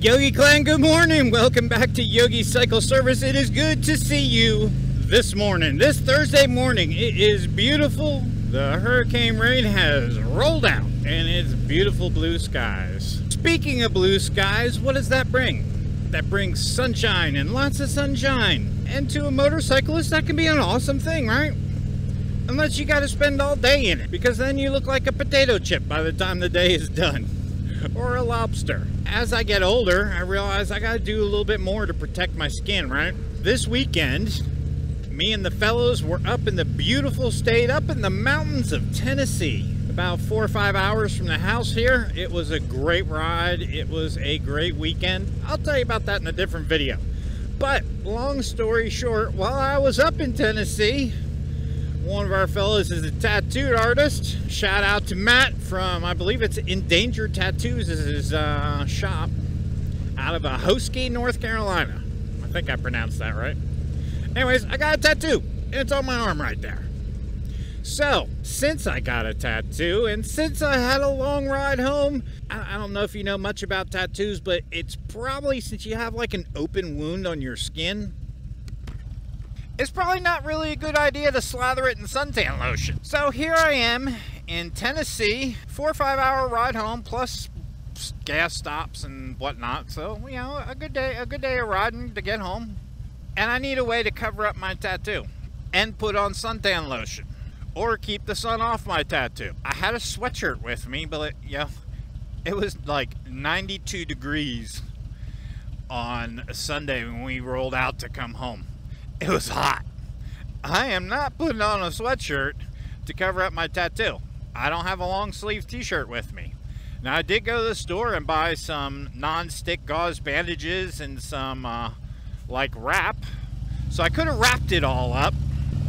Yogi Clan, good morning. Welcome back to Yogi Cycle Service. It is good to see you this morning, this Thursday morning. It is beautiful. The hurricane rain has rolled out and it's beautiful blue skies. Speaking of blue skies, what does that bring? That brings sunshine and lots of sunshine. And to a motorcyclist, that can be an awesome thing, right? Unless you got to spend all day in it, because then you look like a potato chip by the time the day is done. Or a lobster. As I get older, I realize I gotta do a little bit more to protect my skin, right? This weekend, me and the fellows were up in the beautiful state, up in the mountains of Tennessee. About four or five hours from the house here. It was a great ride. It was a great weekend. I'll tell you about that in a different video. But long story short, while I was up in Tennessee, one of our fellows is a tattooed artist. Shout out to Matt from, I believe it's Endangered Tattoos is his uh, shop out of a Ahoskie, North Carolina. I think I pronounced that right. Anyways, I got a tattoo. It's on my arm right there. So, since I got a tattoo and since I had a long ride home, I, I don't know if you know much about tattoos, but it's probably since you have like an open wound on your skin, it's probably not really a good idea to slather it in suntan lotion. So here I am in Tennessee, four or five hour ride home plus gas stops and whatnot. So, you know, a good day, a good day of riding to get home. And I need a way to cover up my tattoo and put on suntan lotion or keep the sun off my tattoo. I had a sweatshirt with me, but it, you know, it was like 92 degrees on Sunday when we rolled out to come home. It was hot. I am not putting on a sweatshirt to cover up my tattoo. I don't have a long sleeve t-shirt with me. Now I did go to the store and buy some non-stick gauze bandages and some uh, like wrap. So I could have wrapped it all up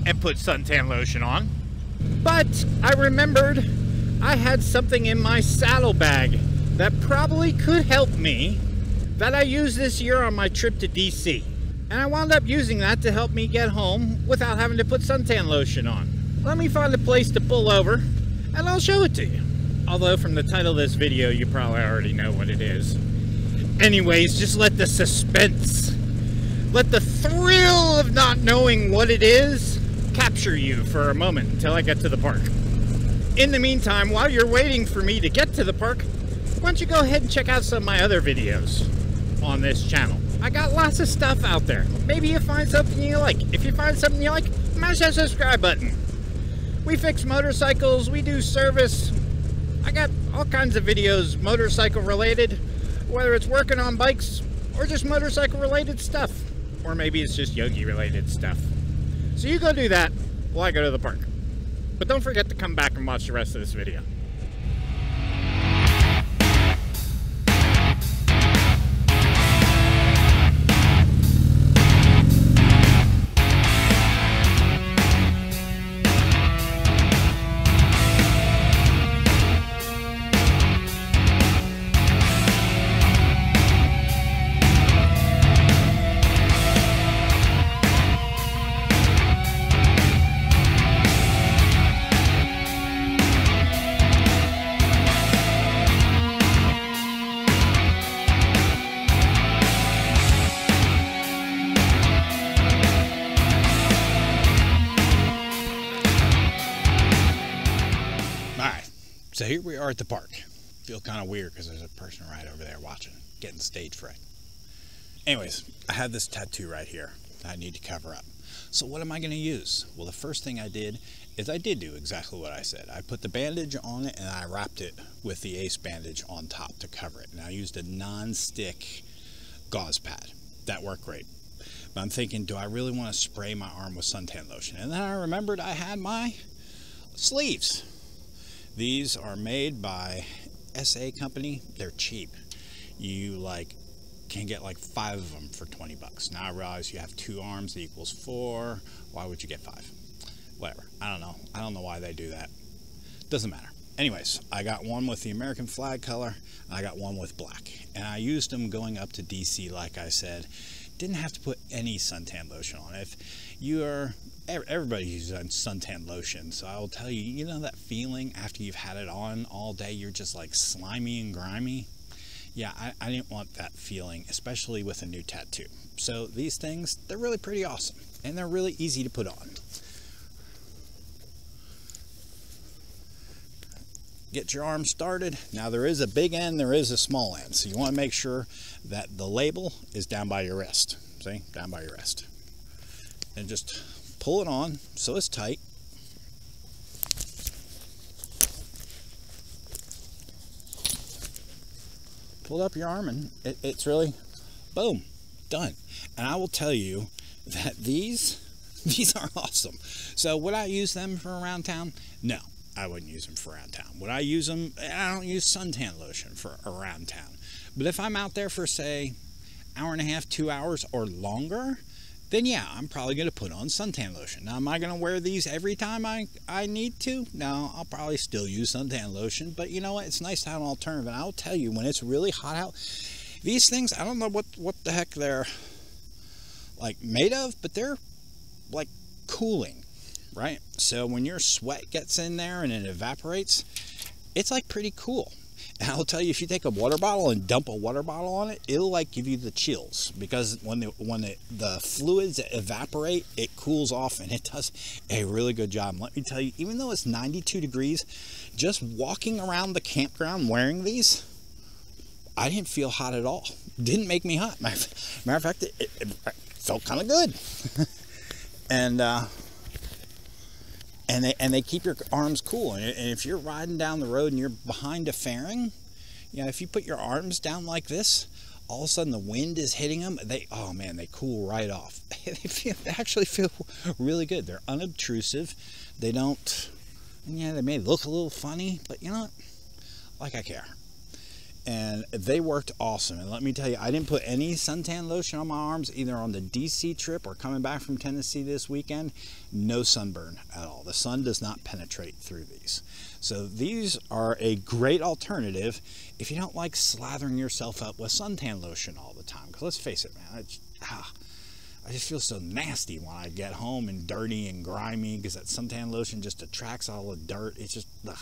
and put suntan lotion on. But I remembered I had something in my saddlebag that probably could help me that I used this year on my trip to DC. And I wound up using that to help me get home without having to put suntan lotion on. Let me find a place to pull over and I'll show it to you. Although from the title of this video, you probably already know what it is. Anyways, just let the suspense, let the thrill of not knowing what it is capture you for a moment until I get to the park. In the meantime, while you're waiting for me to get to the park, why don't you go ahead and check out some of my other videos on this channel. I got lots of stuff out there. Maybe you find something you like. If you find something you like, smash that subscribe button. We fix motorcycles, we do service. I got all kinds of videos motorcycle related, whether it's working on bikes or just motorcycle related stuff. Or maybe it's just yogi related stuff. So you go do that while I go to the park. But don't forget to come back and watch the rest of this video. So here we are at the park. Feel kind of weird because there's a person right over there watching, getting stage fright. Anyways, I have this tattoo right here that I need to cover up. So what am I going to use? Well, the first thing I did is I did do exactly what I said. I put the bandage on it and I wrapped it with the ace bandage on top to cover it. And I used a non-stick gauze pad. That worked great. But I'm thinking, do I really want to spray my arm with suntan lotion? And then I remembered I had my sleeves. These are made by SA Company. They're cheap. You like can get like five of them for 20 bucks. Now I realize you have two arms that equals four. Why would you get five? Whatever. I don't know. I don't know why they do that. Doesn't matter. Anyways, I got one with the American flag color, I got one with black. And I used them going up to DC, like I said. Didn't have to put any suntan lotion on. If you are everybody uses suntan lotion so i will tell you you know that feeling after you've had it on all day you're just like slimy and grimy yeah, I, I didn't want that feeling, especially with a new tattoo. So these things, they're really pretty awesome and they're really easy to put on. Get your arm started. Now there is a big end, there is a small end. So you want to make sure that the label is down by your wrist. See, down by your wrist. And just pull it on so it's tight. Pull up your arm and it, it's really, boom, done. And I will tell you that these, these are awesome. So would I use them for around town? No, I wouldn't use them for around town. Would I use them? I don't use suntan lotion for around town. But if I'm out there for say, hour and a half, two hours or longer, then yeah, I'm probably going to put on suntan lotion. Now, am I going to wear these every time I, I need to? No, I'll probably still use suntan lotion, but you know what? It's nice to have an alternative. And I'll tell you, when it's really hot out, these things, I don't know what, what the heck they're like made of, but they're like cooling, right? So when your sweat gets in there and it evaporates, it's like pretty cool. And I'll tell you, if you take a water bottle and dump a water bottle on it, it'll like give you the chills because when the when the, the fluids evaporate, it cools off and it does a really good job. let me tell you, even though it's 92 degrees, just walking around the campground wearing these, I didn't feel hot at all. Didn't make me hot. Matter of fact, it, it, it felt kind of good. and uh, and they and they keep your arms cool. And, if you're riding down the road and you're behind a fairing, you know, if you put your arms down like this, all of a sudden the wind is hitting them. They oh man, they cool right off. they, feel, they actually feel really good. They're unobtrusive. They don't. Yeah, they may look a little funny, but you know what? Like I care and they worked awesome. And let me tell you, I didn't put any suntan lotion on my arms either on the DC trip or coming back from Tennessee this weekend. No sunburn at all. The sun does not penetrate through these. So these are a great alternative if you don't like slathering yourself up with suntan lotion all the time. Because let's face it, man, ah, I just feel so nasty when I get home and dirty and grimy because that suntan lotion just attracts all the dirt. It's just, ugh.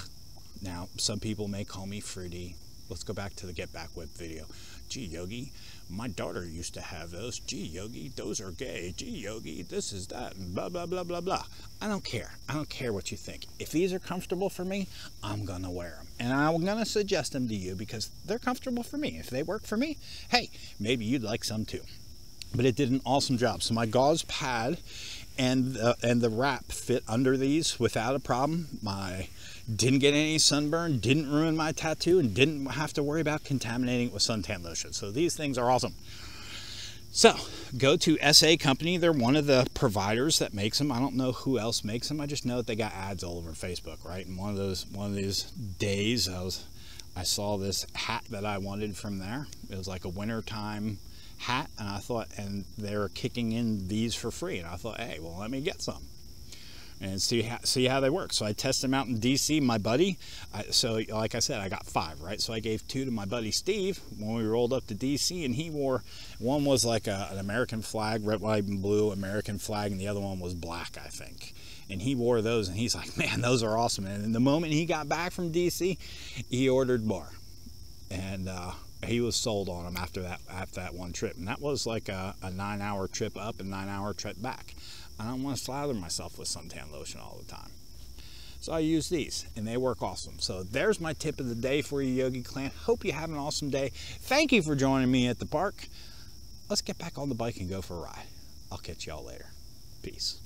Now, some people may call me fruity let's go back to the Get Back Whip video. Gee, Yogi, my daughter used to have those. Gee, Yogi, those are gay. Gee, Yogi, this is that, blah, blah, blah, blah, blah. I don't care. I don't care what you think. If these are comfortable for me, I'm going to wear them. And I'm going to suggest them to you because they're comfortable for me. If they work for me, hey, maybe you'd like some too. But it did an awesome job. So my gauze pad and, uh, and the wrap fit under these without a problem. My didn't get any sunburn, didn't ruin my tattoo, and didn't have to worry about contaminating it with suntan lotion. So these things are awesome. So go to SA Company. They're one of the providers that makes them. I don't know who else makes them. I just know that they got ads all over Facebook, right? And one of those one of these days, I was I saw this hat that I wanted from there. It was like a wintertime hat, and I thought, and they were kicking in these for free, and I thought, hey, well, let me get some and see how, see how they work. So I tested them out in DC. My buddy, I, so like I said, I got five, right? So I gave two to my buddy Steve when we rolled up to DC, and he wore one was like a, an American flag, red, white, and blue American flag, and the other one was black, I think. And he wore those, and he's like, man, those are awesome. And the moment he got back from DC, he ordered more, and. Uh, he was sold on them after that after that one trip and that was like a, a nine hour trip up and nine hour trip back I don't want to slather myself with suntan lotion all the time. So I use these and they work awesome. So there's my tip of the day for you, Yogi Clan. Hope you have an awesome day. Thank you for joining me at the park. Let's get back on the bike and go for a ride. I'll catch y'all later. Peace.